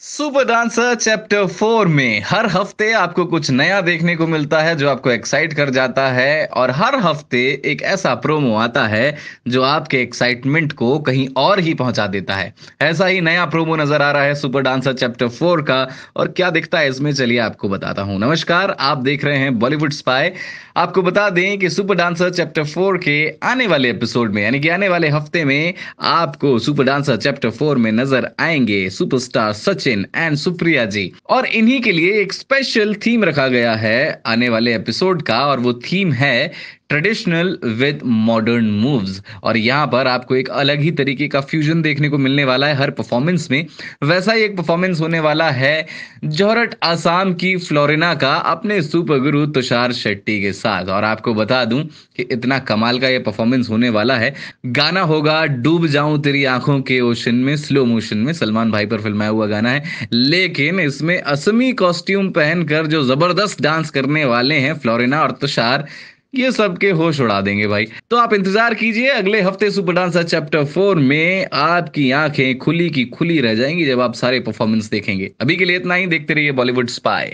Super dancer chapter four में हर हफ़्ते आपको कुछ नया देखने को मिलता है, जो आपको एक्साइट कर जाता है, और हर हफ़्ते एक ऐसा प्रोमो आता है, जो आपके एक्साइटमेंट को कहीं और ही पहुँचा देता है। ऐसा ही नया प्रोमो नज़र आ रहा है सुपर डांसर चैप्टर फोर का, और क्या दिखता है इसमें चलिए आपको बताता हूँ। नमस्कार, आप देख रहे हैं बॉलीवुड स्पाई आपको बता दें कि सुपर डांसर चैप्टर फोर के आने वाले एपिसोड में, यानी कि आने वाले हफ़्ते में आपको सुपर डांसर चैप्टर फोर में नज़र आएँगे सुपरस्टार सचिन एंड सुप्रिया जी। और इन्हीं के लिए एक स्पेशल थीम रखा गया है आने वाले एपिसोड का, और वो थीम है ट्रेडिशनल विद मॉडर्न मूव्स। और यहाँ पर आपको एक अलग ही तरीके का फ्यूजन देखने को मिलने वाला है हर परफॉर्मेंस में। वैसा ही एक परफॉर्मेंस होने वाला है जौहरट आसाम की फ्लोरिना का अपने सुपर गुरु तुषार शेट्टी के साथ। और आपको बता दूँ कि इतना कमाल का ये परफॉर्मेंस होने वाला है। गाना होगा, डूब जाऊँ तेरी आँखों के ओशन में स्लो मोशन में। सलमान भाई पर फिल्माया हुआ गाना है। लेकिन इसमें असमी कॉस्ट्यूम पहनकर जो ज़बरदस्त डांस करने वाले हैं फ्लोरिना और तुषार ये सबके होश उड़ा देंगे भाई। तो आप इंतज़ार कीजिए, अगले हफ़्ते सुपर डांसर चैप्टर फोर में आपकी आँखें खुली की खुली रह जाएँगी जब आप सारे परफॉर्मेंस देखेंगे। अभी के लिए इतना ही, देखते रहिए बॉलीवुड स्पाई